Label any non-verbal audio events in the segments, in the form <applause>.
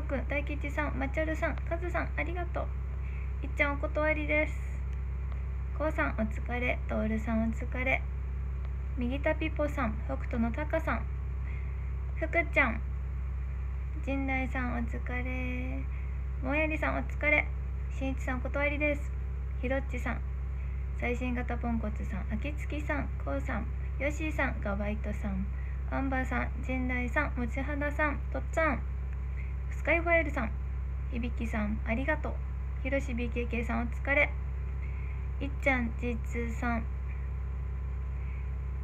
野くん大吉さんまちゃるさんカズさんありがとう。いっちゃんお断りです。こうさんお疲れとおるさんお疲れ。右田ピポさん北斗のタカさん。福ちゃん陣内さんお疲れ。もやりさんお疲れ。しんいちさんお断りです。ひろっちさん。最新型ポンコツさんあきつきさんこうさん。よしーさんガバイトさん。アンバーさん陣内さんもちはださんとっつぁん。スカイファイルさんひびきさんありがとう。ひろし BKK さんお疲れ。いっちゃんじつさん。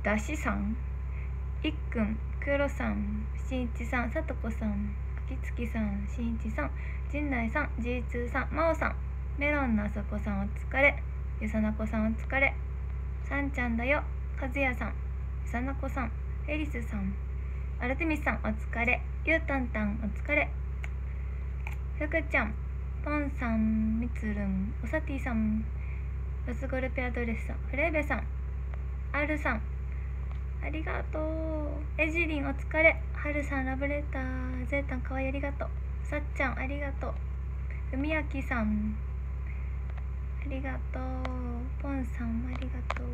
だしさん。いっくんくろさん。しんいちさんさとこさん。あきつきさんしんいちさん。陣内さんじーさん。まおさん。メロンのあそこさんお疲れ。ゆさなこさんお疲れ。さんちゃんだよ。かずやさん。ゆさなこさん。エリスさん。アルテミスさんお疲れ。ゆうたんたんお疲れ。ふくちゃんポンさんみつるんおさてぃさんロスゴルペアドレスさんフレーベさんアルさんありがとう。エジリンお疲れ。はるさんラブレターゼータンかわいいありがとう。さっちゃんありがとう。ふみやきさんありがとう。ポンさんありがとう。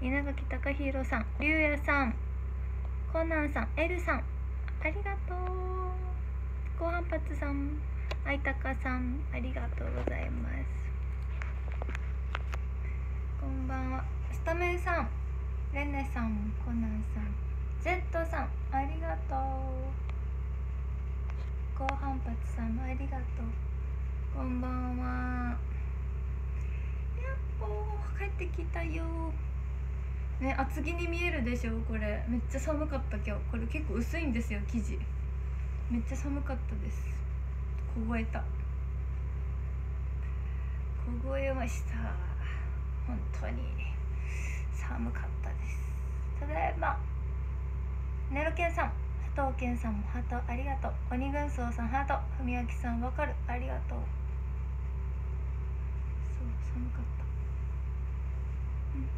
稲垣貴弘さんりゅうやさんコナンさんエルさんありがとう高反発さんあいたかさんありがとうございますこんばんはスタメンさんレネさんコナンさん。Z さんありがとう。高反発さんありがとう。こんばんは。やっほー帰ってきたよね厚着に見えるでしょこれ。めっちゃ寒かった今日。これ結構薄いんですよ生地。めっちゃ寒かったです。凍えた。凍えました。本当に。寒かったです。ただいま。ネロケンさん佐藤健さんもハートありがとう。鬼軍曹さんハート文明さんわかる。ありがとう。そう寒かっ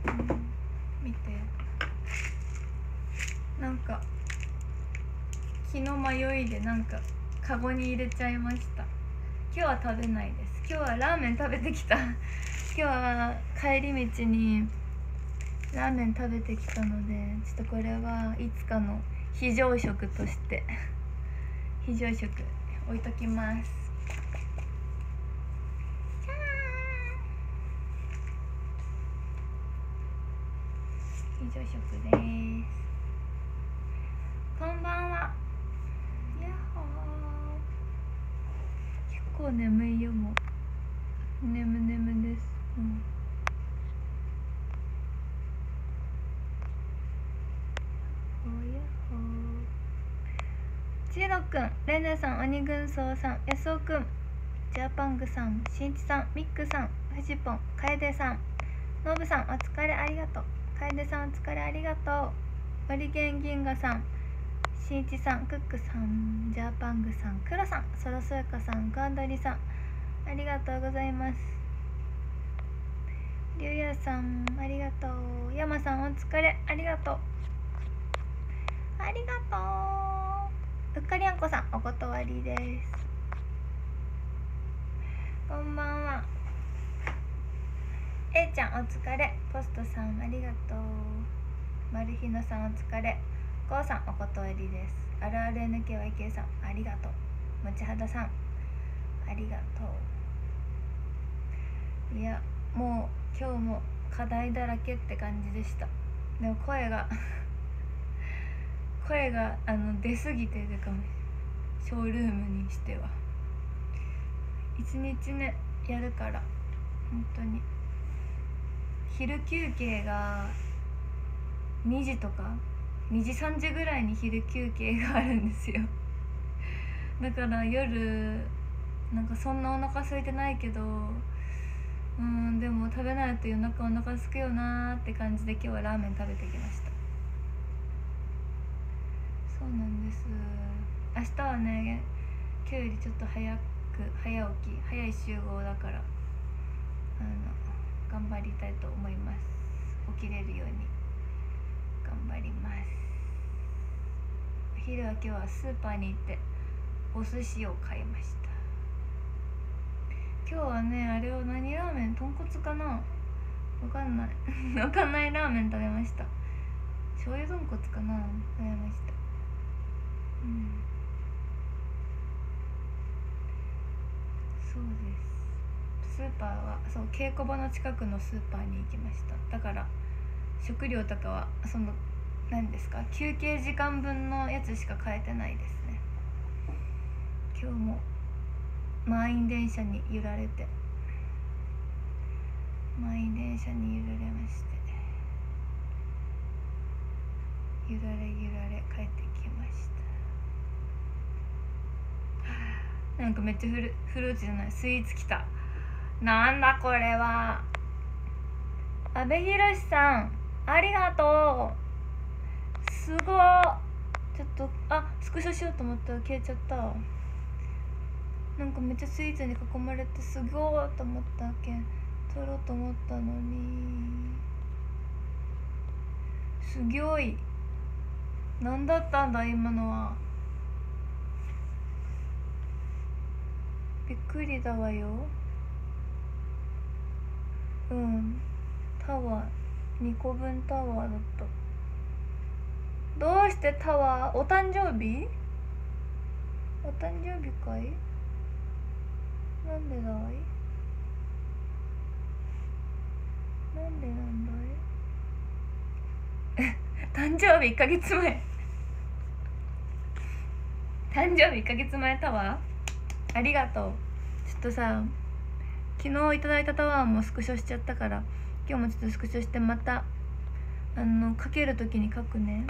た、うんうん、見て。なんか気の迷いでなんかカゴに入れちゃいました。今日は食べないです。今日はラーメン食べてきた。<laughs> 今日は帰り道にラーメン食べてきたのでちょっとこれはいつかの非常食として。<laughs> 非常食置いときます。ーん非常食です。こんばんは。やっほー。結構眠いよもう。眠眠です。うん。ほやほー。ちろくんレネさん鬼軍曹さんやすおくんジャパングさんしんちさんミックさんフジポンかえでさんのぶさんお疲れありがとう。かえでさんお疲れありがとう。森源銀河さんしんいちさんクックさんジャーパングさんクロさんそろそやかさんガンドリさんありがとうございます。りゅうやさんありがとう。やまさんお疲れありがとう。ありがとう。うっかりあんこさんお断りです。こんばんは。えいちゃんお疲れ。ポストさんありがとう。まるひのさんお疲れ。こうさんお断りです。RRNKYK さんありがとう。もちはださんありがとう。いやもう今日も課題だらけって感じでした。でも声が声があの出過ぎてるかも。ショールームにしては。一日ねやるから本当に。昼休憩が2時とか2時3時ぐらいに昼休憩があるんですよ。だから夜なんかそんなお腹空いてないけどうんでも食べないと夜中お腹空くよなーって感じで今日はラーメン食べてきました。そうなんです。明日はね今日よりちょっと早く早起き早い集合だからあの頑張りたいと思います。起きれるように。頑張ります。昼は今日はスーパーに行ってお寿司を買いました。今日はねあれを何？ラーメン？豚骨かな？わかんない。<laughs> わかんないラーメン食べました。醤油豚骨かな？食べました。うん。そうです。スーパーはそう稽古場の近くのスーパーに行きました。だから食料とかはその何ですか？休憩時間分のやつしか買えてないですね。今日も満員電車に揺られて満員電車に揺られまして揺られ揺られ帰ってきました。なんかめっちゃフルフルーツじゃない？スイーツきた。なんだこれは。阿部寛さんありがとう。すごいちょっとあスクショしようと思ったら消えちゃった。なんかめっちゃスイーツに囲まれてすごいと思ったけん撮ろうと思ったのに。すぎょい。何だったんだ今のは。びっくりだわよ。うん。タワー2個分タワーだった。どうしてタワー？お誕生日？お誕生日かいなんでだい？なんでなんだい？<laughs> 誕生日1ヶ月前。誕生日1ヶ月前タワー？ありがとう。ちょっとさ昨日いただいたタワーもスクショしちゃったから今日もちょっとスクショしてまたあのかける時に書くね。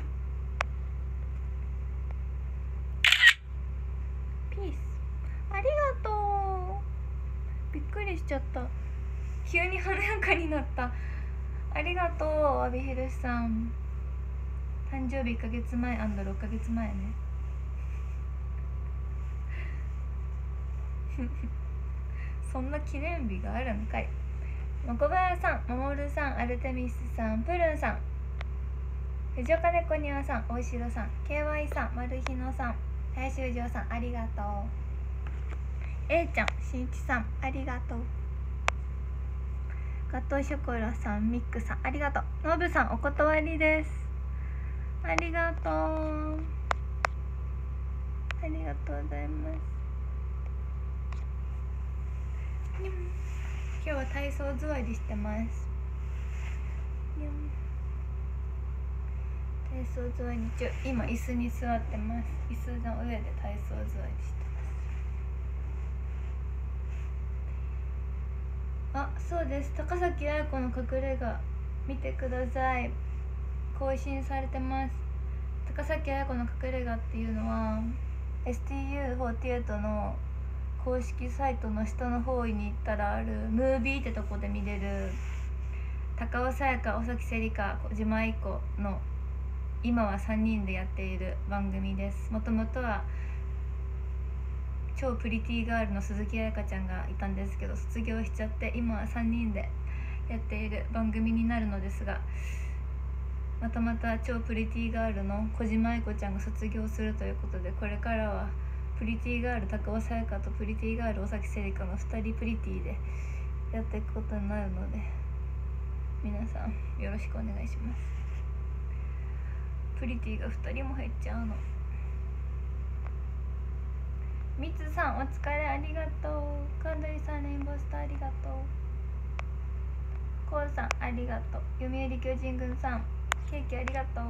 ピース。ありがとう。びっくりしちゃった。急に華やかになった。ありがとう阿部寛さん。誕生日1ヶ月前 &6 ヶ月前ね。そんな記念日があるんかい。まこばやさん、まもるさん、アルテミスさん、プルンさん。藤岡猫庭さん、大城さん。KY さん、マルヒノさん。大衆城さん、ありがとう。A ちゃん、しんいちさん、ありがとう。ガトーショコラさん、ミックさん、ありがとう。のぶさん、お断りです。ありがとう。ありがとうございますにゃん今日は体操座りしてます。体操座り中今椅子に座ってます。椅子の上で体操座りしてます。あそうです。高崎彩子の隠れ家見てください。更新されてます。高崎彩子の隠れ家っていうのは STU48 の公式サイトの下の方に行ったらあるムービーってとこで見れる高尾さやか尾崎せりか小島愛子の今は3人でやっている番組です。もともとは超プリティガールの鈴木彩香ちゃんがいたんですけど卒業しちゃって今は3人でやっている番組になるのですがまたまた超プリティガールの小島愛子ちゃんが卒業するということでこれからはプリティガール高尾さやかとプリティガール尾崎せりかの2人プリティでやっていくことになるので皆さんよろしくお願いします。プリティが2人も入っちゃうの。みつさんお疲れありがとう。カンドリさんレインボースターありがとう。コウさんありがとう。読売巨人軍さんケーキありがとう。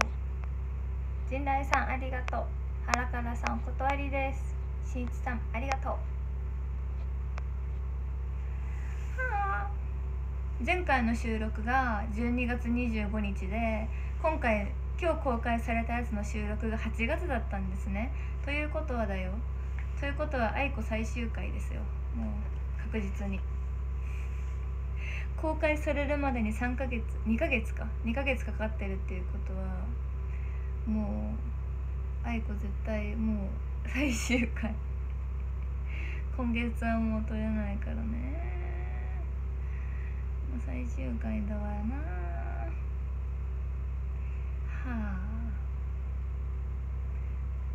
陣内さんありがとう。原からさんお断りです。しんいちさんありがとう。前回の収録が12月25日で今回今日公開されたやつの収録が8月だったんですね。ということはだよ。ということは愛子最終回ですよ。もう確実に。公開されるまでに3ヶ月2ヶ月か。2ヶ月かかってるっていうことはもう愛子絶対もう最終回。今月はもう撮れないからね。もう最終回だわな。は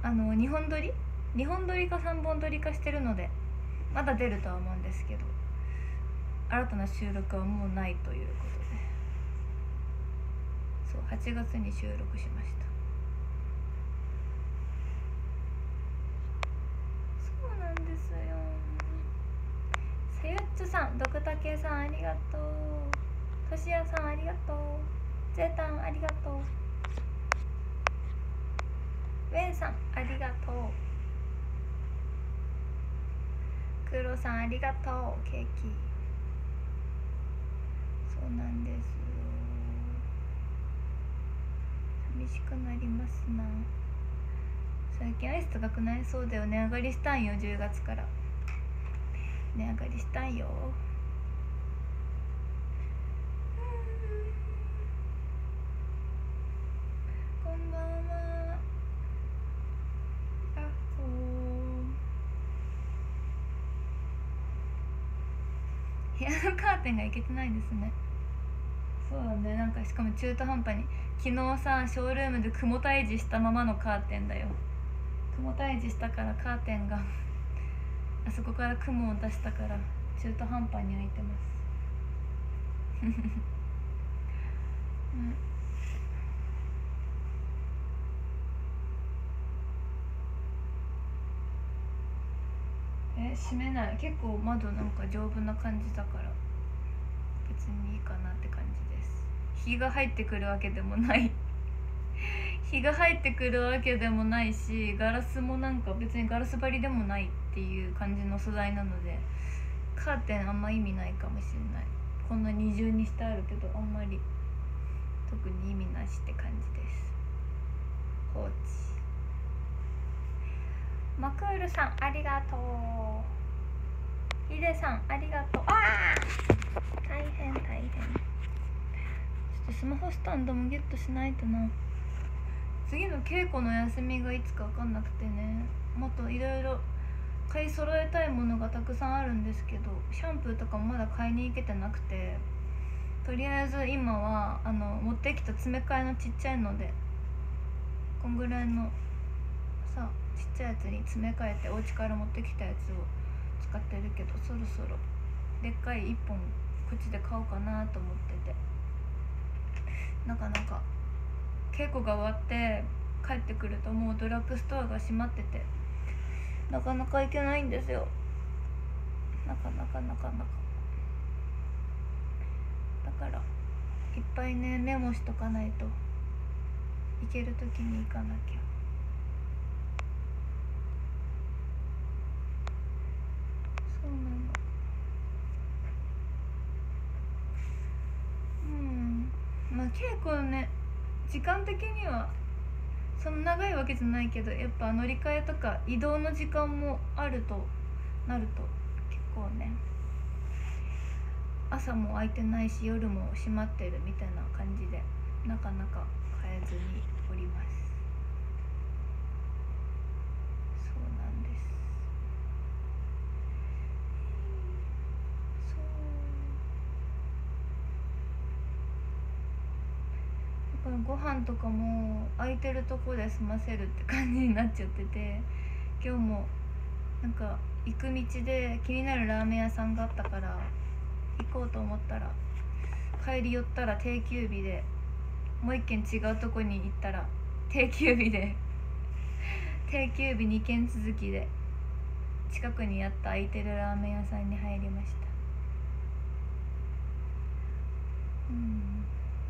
あ。あの2本撮り？2本撮りか3本撮りかしてるのでまだ出るとは思うんですけど新たな収録はもうないということで。そう8月に収録しましたそうなんですよさゆっちょさんドクタケさんありがとう。としやさんありがとう。ゼータンありがとうウェンさんありがとう。クロさんありがとう。ケーキ。そうなんですよ。寂しくなりますな。最近アイス高くなりそうだよ値上がりしたんよ10月から。値上がりしたんよ。こんばんは。あほ部屋のカーテンがいけてないですね。そうだね。なんかしかも中途半端に。昨日さショールームで雲退治したままのカーテンだよ。雲退治したからカーテンがあそこから雲を出したから中途半端に開いてます。<laughs> うん。え閉めない。結構窓なんか丈夫な感じだから別にいいかなって感じです。日が入ってくるわけでもない。<laughs> 日が入ってくるわけでもないしガラスもなんか別にガラス張りでもない。っていう感じの素材なのでカーテンあんま意味ないかもしれない。こんな二重にしてあるけどあんまり特に意味なしって感じです。放置。マクールさんありがとう。ヒデさんありがとう。あー！大変大変。ちょっとスマホスタンドもゲットしないとな。次の稽古の休みがいつか分かんなくてね。もっといろいろ買い揃えたいものがたくさんあるんですけどシャンプーとかもまだ買いに行けてなくてとりあえず今はあの持ってきた詰め替えのちっちゃいのでこんぐらいのさちっちゃいやつに詰め替えてお家から持ってきたやつを使ってるけどそろそろでっかい1本口で買おうかなと思ってて。なかなか稽古が終わって帰ってくるともうドラッグストアが閉まっててなかなか行けないんですよ。なかなかなかなか。だからいっぱいねメモしとかないと行ける時に行かなきゃ。そうなの。うん。まあ稽古ね時間的にはそんな長いわけじゃないけどやっぱ乗り換えとか移動の時間もあるとなると結構ね朝も空いてないし夜も閉まってるみたいな感じでなかなか変えずにおります。そうなんです。そう。だからご飯とかも空いてるとこで済ませるって感じになっちゃってて今日もなんか行く道で気になるラーメン屋さんがあったから行こうと思ったら帰り寄ったら定休日でもう一軒違うとこに行ったら定休日で <laughs> 定休日2軒続きで近くにあった空いてるラーメン屋さんに入りました。うん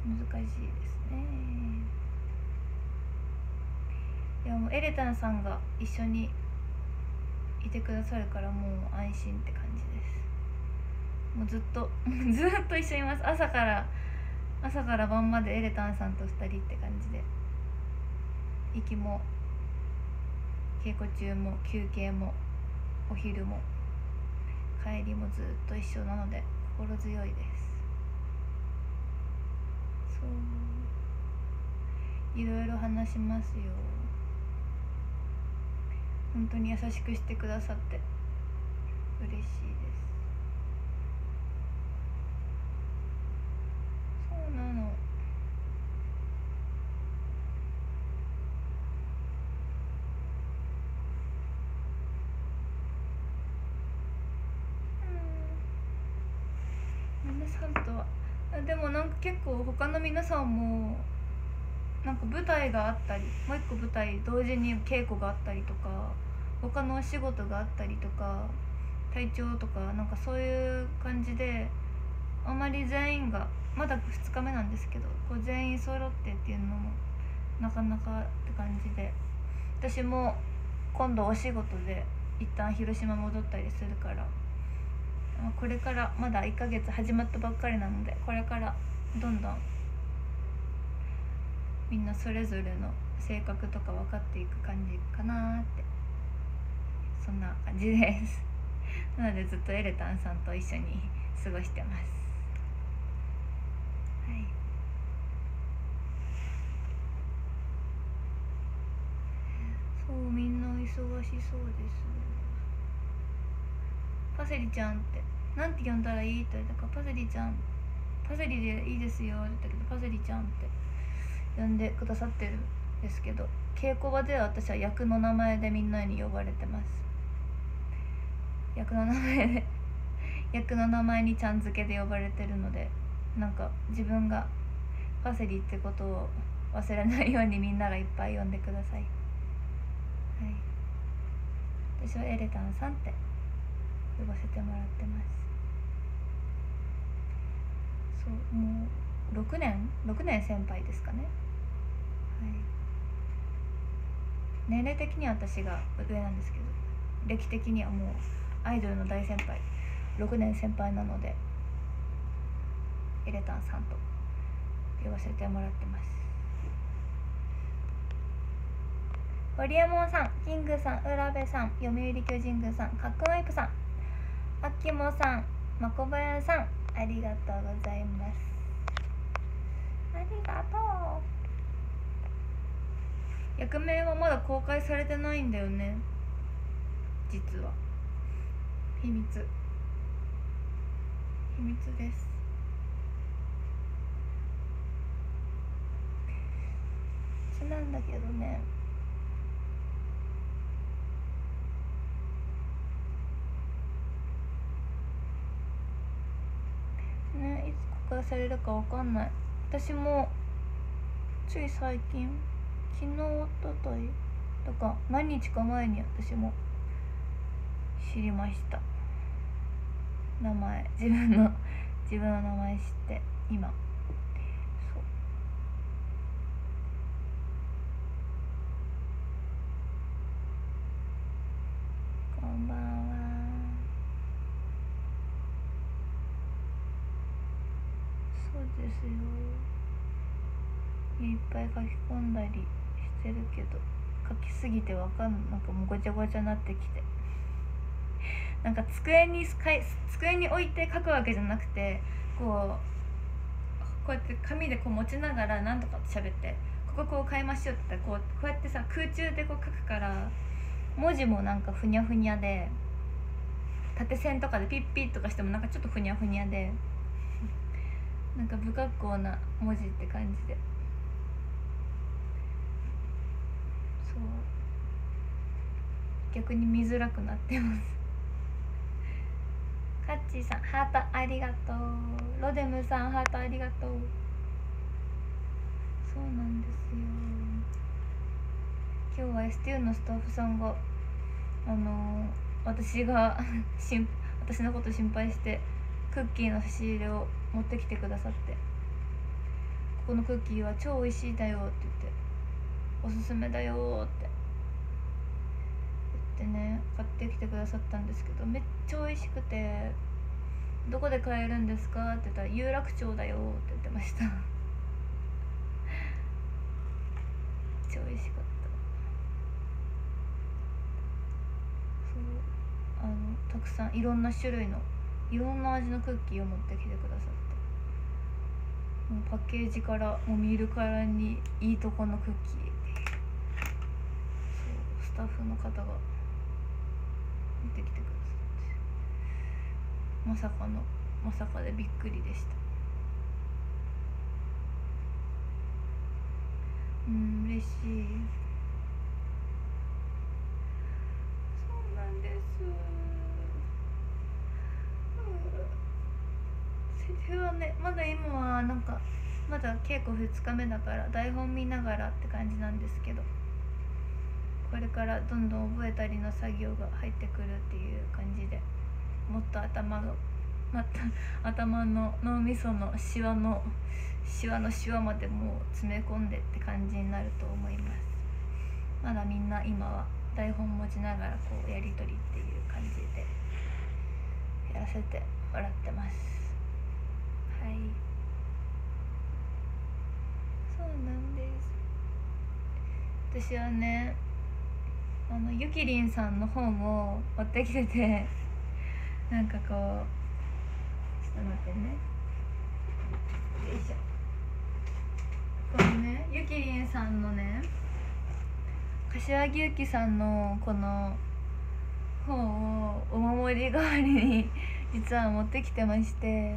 難しいですね。いやもうエレタンさんが一緒にいてくださるからもう安心って感じです。もうずっと <laughs> ずっと一緒にいます。朝から朝から晩までエレタンさんと2人って感じで。行きも稽古中も休憩もお昼も帰りもずっと一緒なので心強いです。そう。いろいろ話しますよ。本当に優しくしてくださって嬉しいです。そうなの。うん。皆さんとは？でもなんか結構他の皆さんもなんか舞台があったりもう一個舞台同時に稽古があったりとか他のお仕事があったりとか体調とかなんかそういう感じであまり全員がまだ2日目なんですけどこう全員揃ってっていうのもなかなかって感じで私も今度お仕事で一旦広島戻ったりするからこれからまだ1ヶ月始まったばっかりなのでこれからどんどんみんなそれぞれの性格とか分かっていく感じかなって。そんな感じです。<laughs> なのでずっとエレタンさんと一緒に過ごしてます。はい。そうみんな忙しそうです。パセリちゃんって。なんて呼んだらいいって言われたか。らパセリちゃん。パセリでいいですよって言ったけどパセリちゃんって。呼んでくださってるんですけど稽古場では私は役の名前でみんなに呼ばれてます。役の名前で <laughs> 役の名前にちゃん付けで呼ばれてるのでなんか自分がパセリってことを忘れないようにみんながいっぱい呼んでください。はい。私はエレタンさんって呼ばせてもらってます。そうもう6年？6年先輩ですかね。はい。年齢的には私が上なんですけど歴的にはもうアイドルの大先輩6年先輩なのでエレタンさんと呼ばせてもらってます。ホリエモンさん、キングさん、浦部さん、読売巨人軍さん、カックナイプさん、あきもさん、まこばやさん、ありがとうございます。ありがとう。役名はまだ公開されてないんだよね。実は。秘密。秘密です。なんだけどねねいつ公開されるかわかんない私もつい最近昨日おとといとか何日か前に私も知りました。名前自分の自分の名前知って今こんばんはそうですよいっぱい書き込んだりしてるけど書きすぎてわかんなんかもうごちゃごちゃになってきて。なんか机に机に置いて書くわけじゃなくてこうこうやって紙でこう持ちながら何とか喋ってこここう変えましょうって言ったらこうこうやってさ空中でこう書くから文字もなんかふにゃふにゃで縦線とかでピッピッとかしてもなんかちょっとふにゃふにゃでなんか不格好な文字って感じでそう逆に見づらくなってます。カッチーさんハートありがとう。ロデムさんハートありがとう。そうなんですよ。今日は STU のスタッフさんがあの、私が <laughs> 私のこと心配してクッキーの差し入れを持ってきてくださって「ここのクッキーは超美味しいだよ」って言って「おすすめだよ」って言ってね買ってきてくださったんですけどめっちゃ美味しくて「どこで買えるんですか?」って言ったら「有楽町だよ」って言ってました。<laughs> 超美味しかった。そうあのたくさんいろんな種類のいろんな味のクッキーを持ってきてくださって。もうパッケージからもう見るからにいいとこのクッキー。そうスタッフの方が持ってきてくださってまさかのまさかでびっくりでした。うん嬉しい。そうなんです。私はねまだ今はなんかまだ稽古2日目だから台本見ながらって感じなんですけど。これからどんどん覚えたりの作業が入ってくるっていう感じでもっと頭がまた頭の脳みそのシワのシワのシワまでもう詰め込んでって感じになると思います。まだみんな今は台本持ちながらこうやり取りっていう感じでやらせてもらってます。はい。そうなんです。私はねあのゆきりんさんの本を持ってきてて <laughs> なんかこうちょっと待ってね。よいしょ。このねゆきりんさんのね柏木由紀さんのこの本をお守り代わりに実は持ってきてまして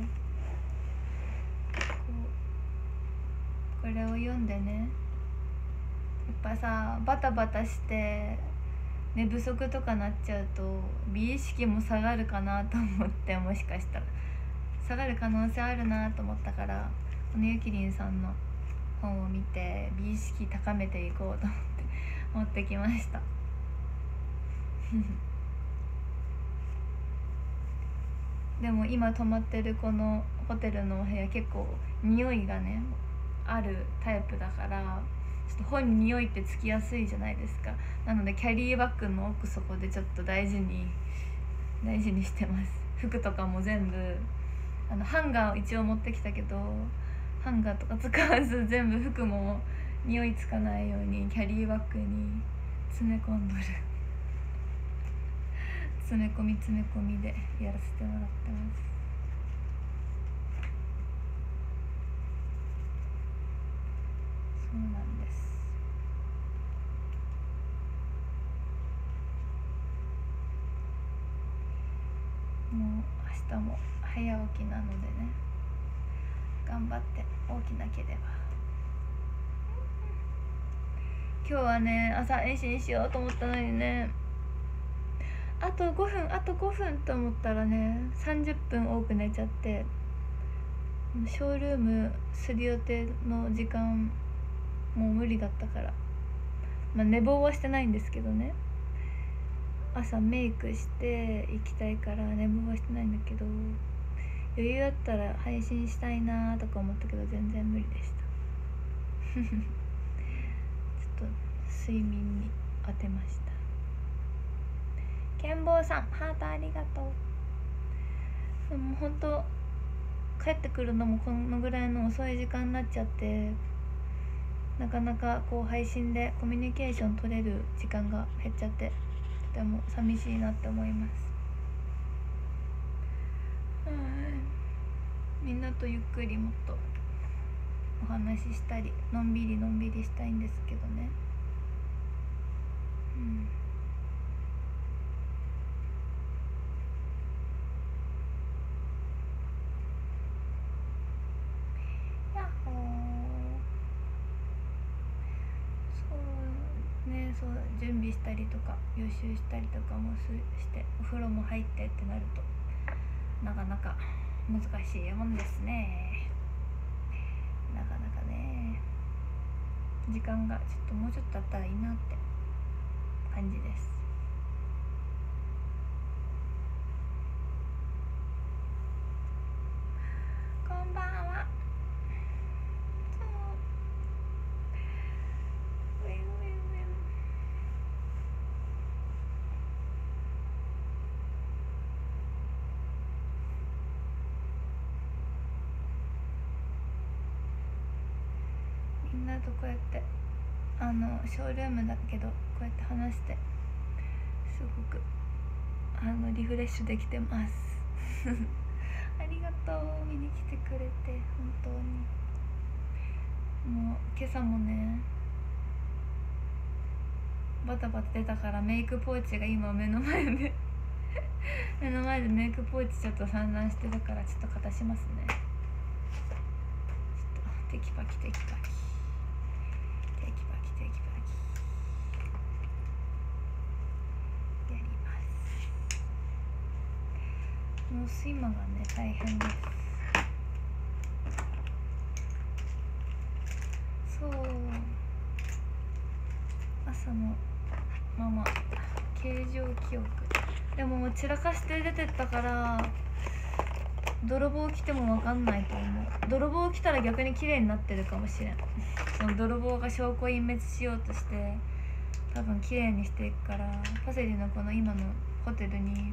これを読んでねやっぱさバタバタして寝不足とかなっちゃうと美意識も下がるかなと思ってもしかしたら。下がる可能性あるなと思ったからこのゆきりんさんの本を見て美意識高めていこうと思って持ってきました。<laughs> でも今泊まってるこのホテルのお部屋結構匂いがねあるタイプだからちょっと本に匂いってつきやすいじゃないですか。なのでキャリーバッグの奥底でちょっと大事に大事にしてます。服とかも全部あのハンガーを一応持ってきたけどハンガーとか使わず全部服も匂いつかないようにキャリーバッグに詰め込んどる。詰め込み詰め込みでやらせてもらってます。そうなんですもう明日も早起きなのでね。頑張って起きなければ。今日はね朝演習しようと思ったのにね。あと5分あと5分と思ったらね30分多く寝ちゃってショールームする予定の時間もう無理だったから。まあ寝坊はしてないんですけどね。朝メイクして行きたいから寝坊はしてないんだけど余裕だったら配信したいなとか思ったけど全然無理でした。<laughs> ちょっと睡眠に当てました。健坊さんハートありがとう。でも本当帰ってくるのもこのぐらいの遅い時間になっちゃってなかなかこう配信でコミュニケーション取れる時間が減っちゃって。ても寂しいなって思います。みんなとゆっくりもっとお話ししたりのんびりのんびりしたいんですけどね。うんやっほーそうねそう準備したりとか予習したりとかもしてお風呂も入ってってなるとなかなか難しいもんですね。なかなかね。時間がちょっともうちょっとあったらいいなって感じですこんばんはそうウェンウェンウェンみんなとこうやってあのショールームだけどこうやって話してすごくあのリフレッシュできてます。<laughs> ありがとう。見に来てくれて本当に。もう今朝もねバタバタ出たからメイクポーチが今目の前で <laughs> 目の前でメイクポーチちょっと散乱してるからちょっと片しますね。ちょっとテキパキテキパキ。睡魔がね大変です。そう朝のまま形状記憶。でも散らかして出てったから泥棒来ても分かんないと思う。泥棒来たら逆に綺麗になってるかもしれん。その泥棒が証拠隠滅しようとして多分綺麗にしていくからパセリのこの今のホテルに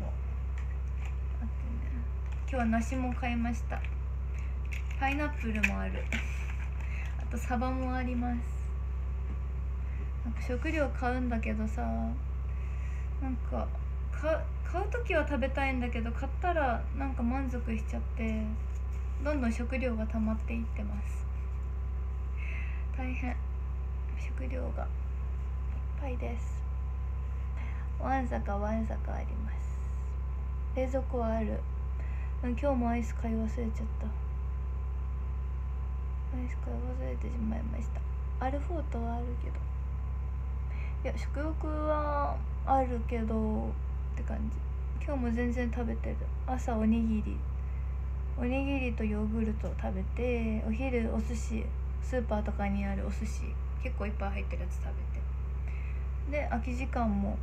今日は梨も買いました。パイナップルもある。あとサバもあります。なんか食料買うんだけどさなんか買う時は食べたいんだけど買ったらなんか満足しちゃってどんどん食料が溜まっていってます。大変。食料がいっぱいです。わんさかわんさかあります。冷蔵庫はある。今日もアイス買い忘れちゃった。アイス買い忘れてしまいました。アルフォートはあるけど。いや食欲はあるけどって感じ。今日も全然食べてる。朝おにぎり。おにぎりとヨーグルトを食べてお昼お寿司。スーパーとかにあるお寿司。結構いっぱい入ってるやつ食べて。で空き時間も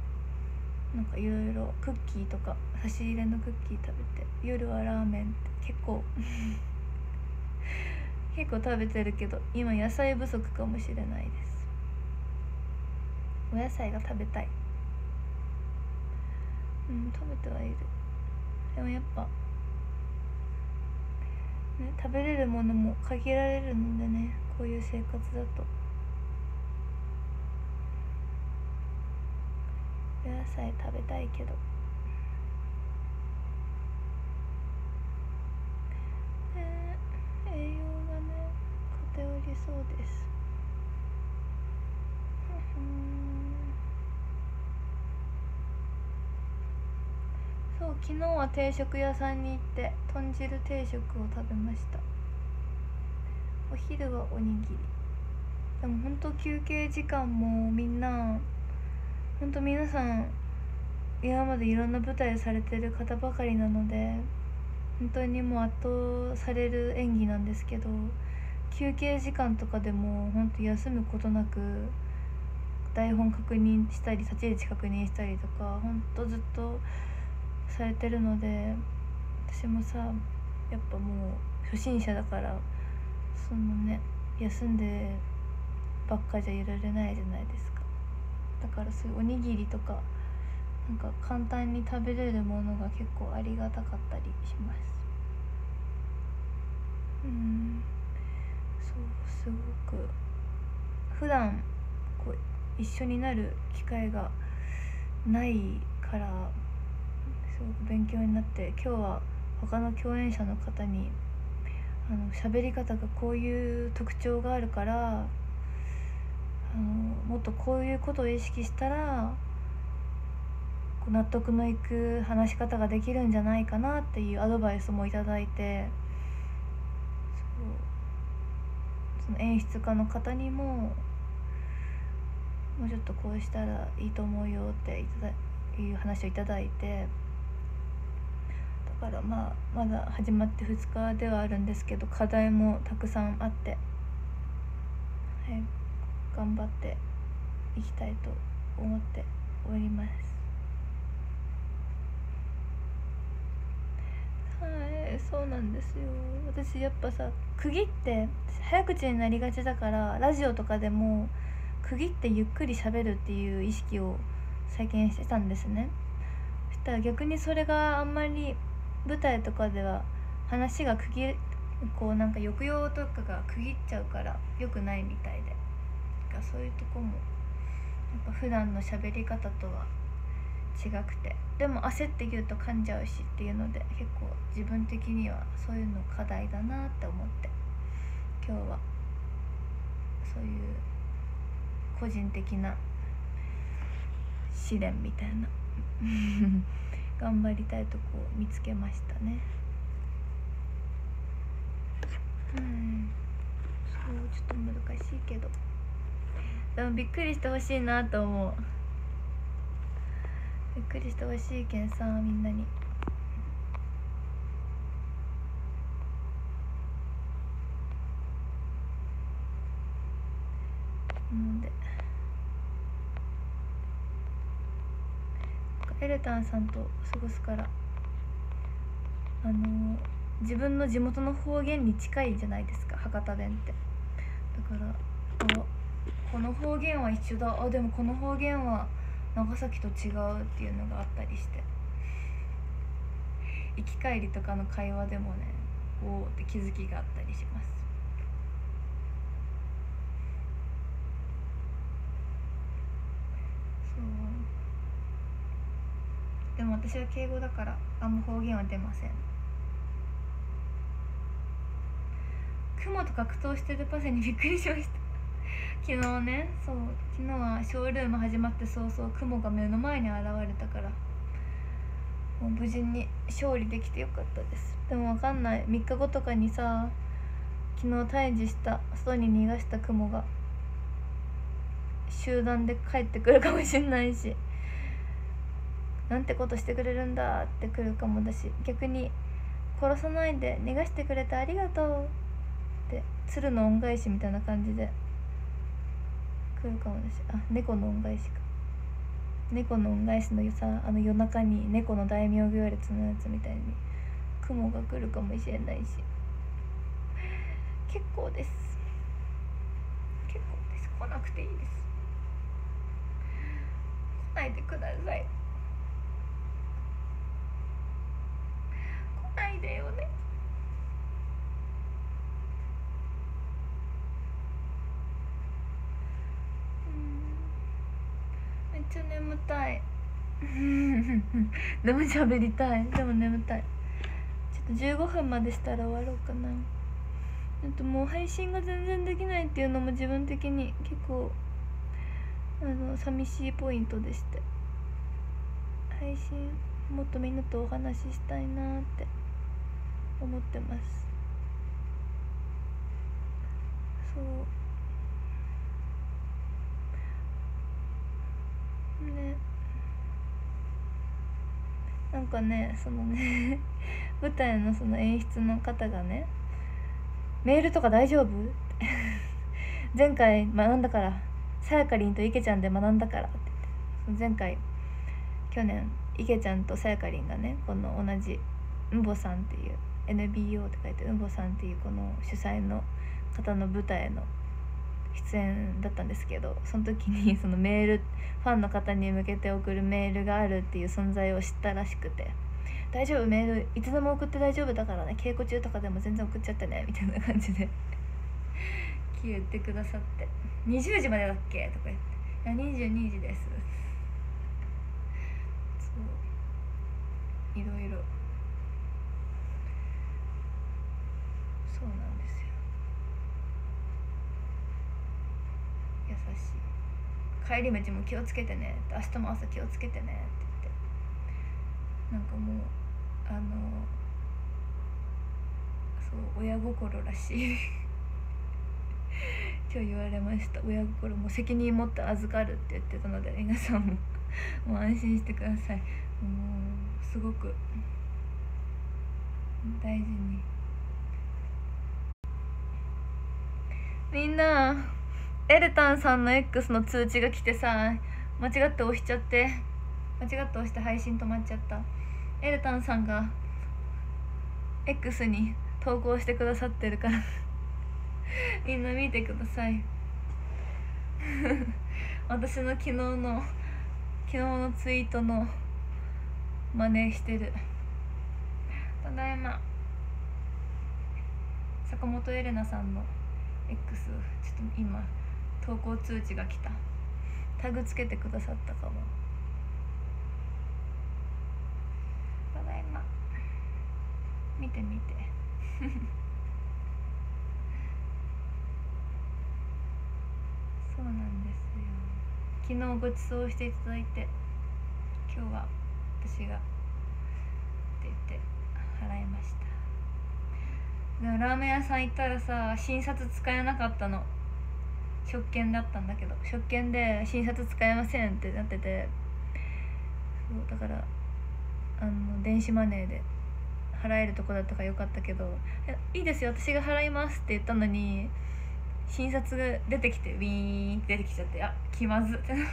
なんかいろいろクッキーとか差し入れのクッキー食べて夜はラーメンって結構 <laughs> 結構食べてるけど今野菜不足かもしれないです。お野菜が食べたい。うん食べてはいる。でもやっぱね食べれるものも限られるのでねこういう生活だと。野菜食べたいけど。えー、栄養がね偏りそうです。そう昨日は定食屋さんに行って豚汁定食を食べました。お昼はおにぎり。でも本当休憩時間もみんな本当皆さん今までいろんな舞台をされてる方ばかりなので本当にもう圧倒される演技なんですけど休憩時間とかでも本当休むことなく台本確認したり立ち位置確認したりとか本当ずっとされてるので私もさやっぱもう初心者だからそのね休んでばっかじゃいられないじゃないですか。だからそういうおにぎりとかなんか簡単に食べれるものが結構ありがたかったりします。うんそうすごく普段こう一緒になる機会がないからすごく勉強になって今日は他の共演者の方にあの喋り方がこういう特徴があるからあのもっとこういうことを意識したら納得のいく話し方ができるんじゃないかなっていうアドバイスもいただいてその演出家の方にももうちょっとこうしたらいいと思うよっていただいう話をいただいてだからまあまだ始まって2日ではあるんですけど課題もたくさんあって。はい頑張っていきたいと思っております。はいそうなんですよ。私やっぱさ区切って早口になりがちだからラジオとかでも区切ってゆっくりしゃべるっていう意識を最近してたんですね。そしたら逆にそれがあんまり舞台とかでは話が区切こうなんか抑揚とかが区切っちゃうから良くないみたいで。かそういうとこもやっぱ普段の喋り方とは違くてでも焦って言うと噛んじゃうしっていうので結構自分的にはそういうの課題だなって思って今日はそういう個人的な試練みたいな <laughs> 頑張りたいとこを見つけましたね。うん。そうちょっと難しいけど。でもびっくりしてほしいなと思う。びっくりしてほしいけんさみんなに。ので。エレタンさんと過ごすからあの自分の地元の方言に近いじゃないですか博多弁って。だからあこの方言は一緒だあでもこの方言は長崎と違うっていうのがあったりして。行き帰りとかの会話でもねおおって気づきがあったりします。そう。でも私は敬語だからあんま方言は出ません。雲と格闘してるパセにびっくりしました。昨日ねそう昨日はショールーム始まって早々雲が目の前に現れたからもう無事に勝利できてよかったです。でも分かんない。3日後とかにさ昨日退治した外に逃がした雲が集団で帰ってくるかもしんないしなんてことしてくれるんだってくるかもだし逆に殺さないで逃がしてくれてありがとうって鶴の恩返しみたいな感じで来るかもだしあ猫の恩返しか。猫の恩返しのさあの夜中に猫の大名行列のやつみたいに雲が来るかもしれないし。結構です。結構です。来なくていいです。来ないでください。来ないでよね。ちゃ眠たい。<laughs> でも喋りたい。でも眠たい。ちょっと15分までしたら終わろうかな。あともう配信が全然できないっていうのも自分的に結構あの寂しいポイントでして。配信もっとみんなとお話ししたいなって思ってます。そうね。なんかねそのね <laughs> 舞台のその演出の方がね「メールとか大丈夫?」<laughs> 前回学んだからさやかりんと池ちゃんで学んだからって。言って前回去年池ちゃんとさやかりんがねこの同じうんぼさんっていう NBO って書いてうんぼさんっていうこの主催の方の舞台の出演だったんですけどその時に <laughs> そのメールファンの方に向けて送るメールがあるっていう存在を知ったらしくて「大丈夫メールいつでも送って大丈夫だからね稽古中とかでも全然送っちゃってね」みたいな感じで言ってくださって「20時までだっけ?」とか言って「いや22時です」そういろいろ。そうなんですよ優しい。帰り道も気をつけてね。って明日も朝気をつけてね。って言って。なんかもうあのそう親心らしい。<laughs> 今日言われました。親心も責任持って預かるって言ってたので皆さんももう安心してください。もうすごく大事に。みんなエルタンさんの X の通知が来てさ間違って押しちゃって間違って押して配信止まっちゃった。エルタンさんが X に投稿してくださってるからみんな見てください。<laughs> 私の昨日の昨日のツイートの真似してる。ただいま。坂本エレナさんの X ちょっと今投稿通知が来た。タグつけてくださったかも。ただいま。見て見て。<laughs> そうなんですよ。昨日ご馳走していただいて今日は私がって言って払いました。でもラーメン屋さん行ったらさ診察使えなかったの。食券だったんだけど食券で診察使えませんってなっててそうだからあの電子マネーで払えるとこだったからよかったけど「いいですよ私が払います」って言ったのに診察が出てきてウィーンって出てきちゃってあ気まずって <laughs>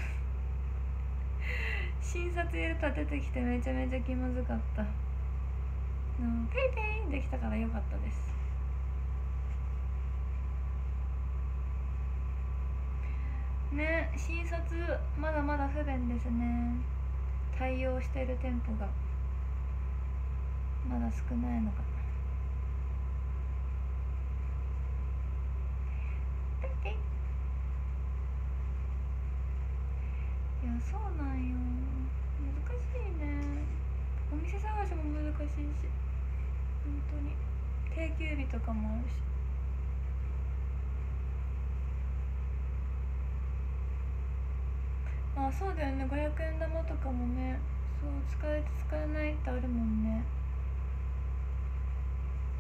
診察入れたら出てきてめちゃめちゃ気まずかった。ペイペイできたからよかったです。ね診察まだまだ不便ですね。対応してる店舗が。まだ少ないのかないやそうなんよ。難しいね。お店探しも難しいし。本当に。定休日とかもあるし。あそうだよね。500円玉とかもねそう使えて使えないってあるもんね。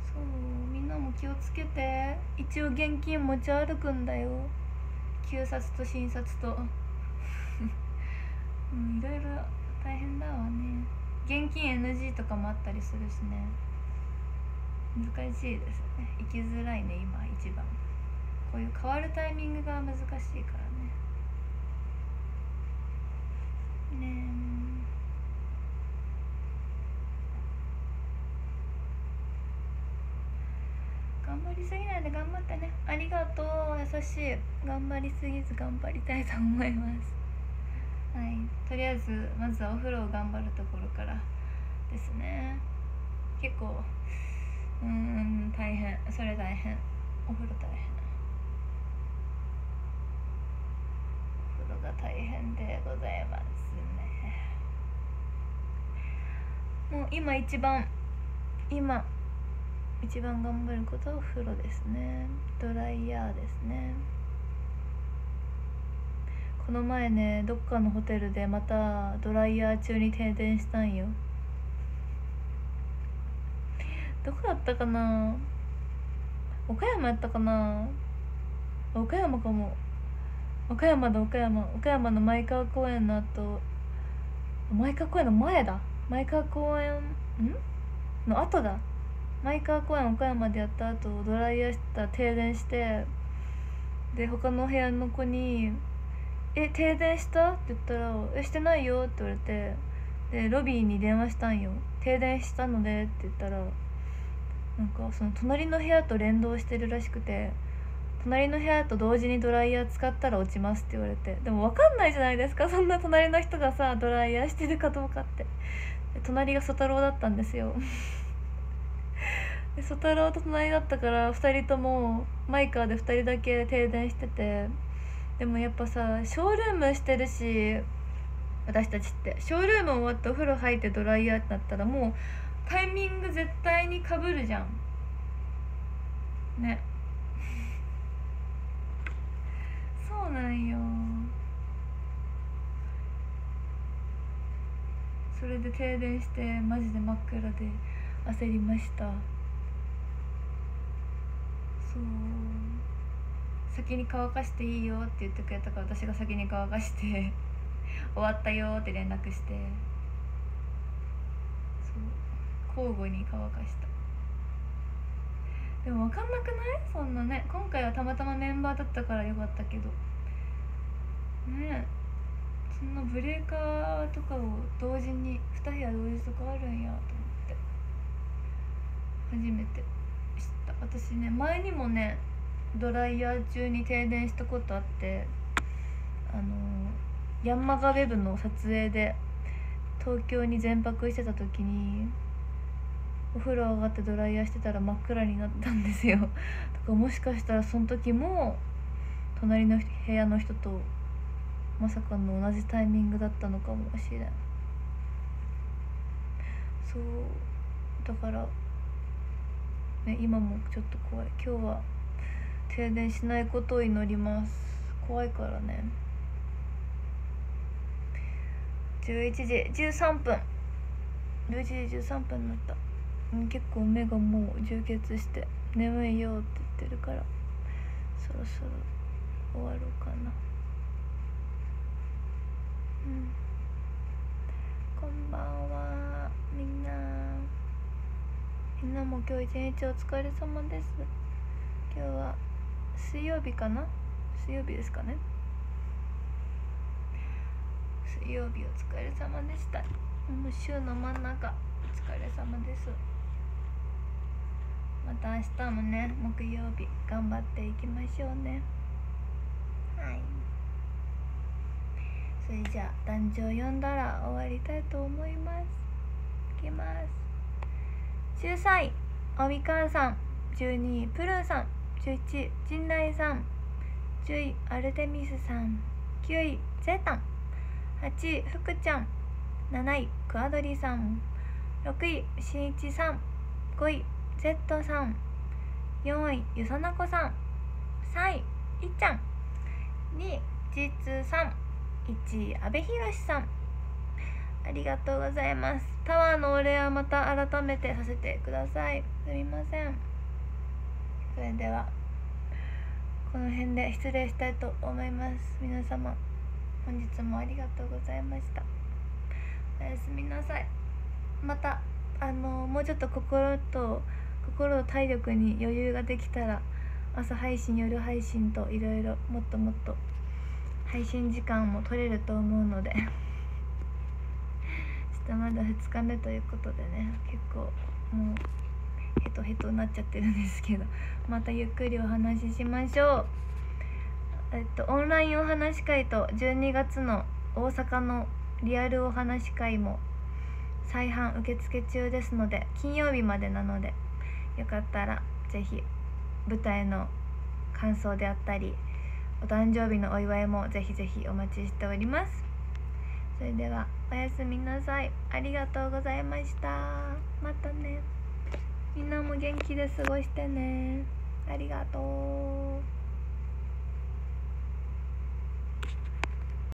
そうみんなも気をつけて。一応現金持ち歩くんだよ。旧札と新札と。<laughs> うんいろいろ大変だわね。現金 NG とかもあったりするしね。難しいですね。生きづらいね今一番。こういう変わるタイミングが難しいからねね頑張りすぎないで頑張ってね。ありがとう優しい。頑張りすぎず頑張りたいと思います。はい。とりあえずまずはお風呂を頑張るところからですね。結構うーん大変。それ大変。お風呂大変お風呂が大変でございますね。もう今一番今一番頑張ることはお風呂ですね。ドライヤーですね。この前ねどっかのホテルでまたドライヤー中に停電したんよ。どこだったかな？岡山やったかな？岡山かも。岡山だ岡山岡山の前川公園の後前川公園の前だ。前川公園ん？の後だ。前川公園岡山でやった後ドライヤーしたら停電してで他の部屋の子に「え停電した?」って言ったら「えしてないよ」って言われてでロビーに電話したんよ「停電したので」って言ったらなんかその隣の部屋と連動してるらしくて隣の部屋と同時にドライヤー使ったら落ちますって言われて。でも分かんないじゃないですか。<laughs> そんな隣の人がさドライヤーしてるかどうかって。隣が曽太郎だったんですよ。<laughs> で曽太郎と隣だったから2人ともマイカーで2人だけ停電してて。でもやっぱさショールームしてるし私たちって。ショールーム終わってお風呂入ってドライヤーってなったらもうタイミング絶対にかぶるじゃん。ね。そうなんよ。それで停電してマジで真っ暗で焦りました。そう。先に乾かしていいよって言ってくれたから私が先に乾かして <laughs> 終わったよって連絡して。そう。交互に乾かした。でも分かんなくない？そんなね。今回はたまたまメンバーだったからよかったけど。ねえ。そんなブレーカーとかを同時に2部屋同時とかあるんやと思って。初めて知った。私ね前にもねドライヤー中に停電したことあってあのヤンマガウェブの撮影で東京に全泊してた時にお風呂上がってドライヤーしてたら真っ暗になったんですよ。<laughs> だかもしかしたらその時も隣の部屋の人とまさかの同じタイミングだったのかもしれん。そう。だからね今もちょっと怖い。今日は停電しないことを祈ります。怖いからね。11時13分。11時13分になった。結構目がもう充血して眠いよって言ってるからそろそろ終わろうかな。うん。こんばんはみんな。みんなも今日一日お疲れ様です。今日は水曜日かな？水曜日ですかね？水曜日お疲れ様でした。もう週の真ん中お疲れ様です。また明日もね木曜日頑張っていきましょうね。はい。それじゃあ壇上読んだら終わりたいと思います。いきます。13位おみかんさん12位プルーさん11位陣内さん10位アルテミスさん9位ゼータン8位福ちゃん7位クアドリさん6位しんいちさん5位 Z さん4位ゆさなこさん3位いっちゃん2位じつさん1位阿部寛さん。ありがとうございます。タワーのお礼はまた改めてさせてください。すみません。それではこの辺で失礼したいと思います。皆様本日もありがとうございました。おやすみなさい。またあのもうちょっと心と心と体力に余裕ができたら朝配信夜配信といろいろもっともっと配信時間も取れると思うので <laughs> 明日まだ2日目ということでね結構もうヘトヘトになっちゃってるんですけどまたゆっくりお話ししましょう。えっとオンラインお話会と12月の大阪のリアルお話会も再販受付中ですので金曜日までなのでよかったら是非舞台の感想であったりお誕生日のお祝いもぜひぜひお待ちしております。それではおやすみなさい。ありがとうございました。またね。みんなも元気で過ごしてね。ありがとう。